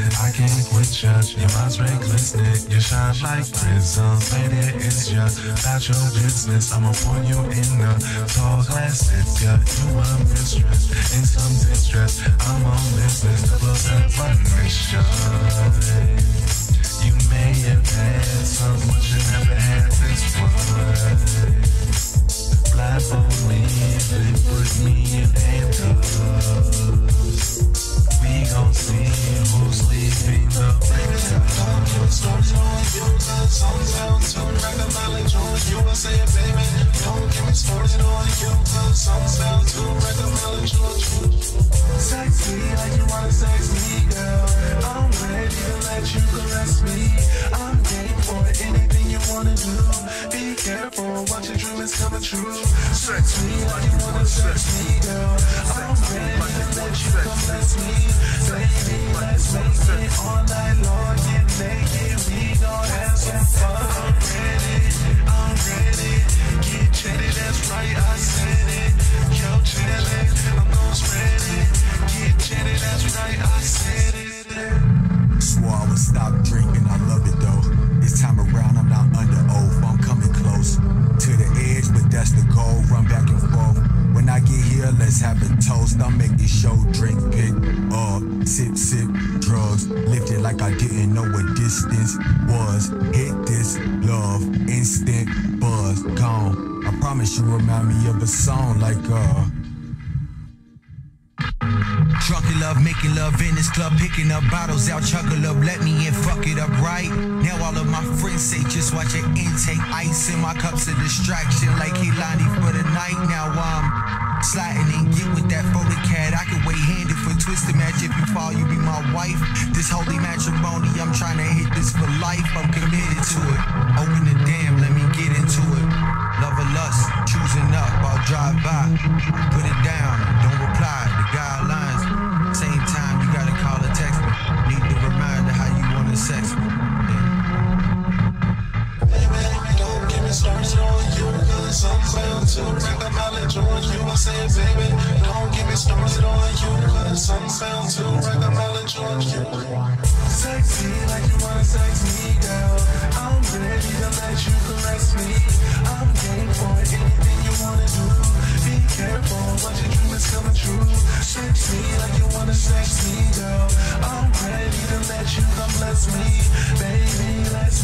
listen, I can't quit ya. Your mind's reckless, You shine like prisms. Baby, it's just about your business. I'ma pour you in a tall glass sip, yeah. You a mistress in some distress. I'm on business to blow that mission. You may have had something, but you never had this one. The mileage you. I say it, baby. Don't get me started on you, cause songs sound tune, like the mileage on you. Sexy like you wanna sex me, girl. I'm ready to let you caress me. I'm game for anything you wanna do. Be careful, watch your dream is coming true. Sex me like you wanna sex me, girl. I'm ready to let you come me. Baby, let's make it all night long. Get naked, we let's have a toast. I'm making show, drink, pick up, sip, sip, drugs. Lift it like I didn't know what distance was. Hit this love, instant buzz, gone. I promise you remind me of a song like uh. Drunken love, making love in this club, picking up bottles out, chuckle up, let me in, fuck it up right. Now all of my friends say just watch your intake, ice in my cups a distraction, like Hilani for the night. Now I'm sliding and get with that photo cat. I can wait handed for twisted match. If you fall, you be my wife. This holy matrimony, I'm trying to hit this for life. I'm committed to it. Mileage on you, baby. Don't me you, I'm sound you. Sexy like you wanna sex me, girl. I'm ready to let you caress me. I'm game for anything you wanna do. Be careful, what is coming true. Sex me like you wanna sex me, girl. I'm ready to let you come bless me. Baby, let's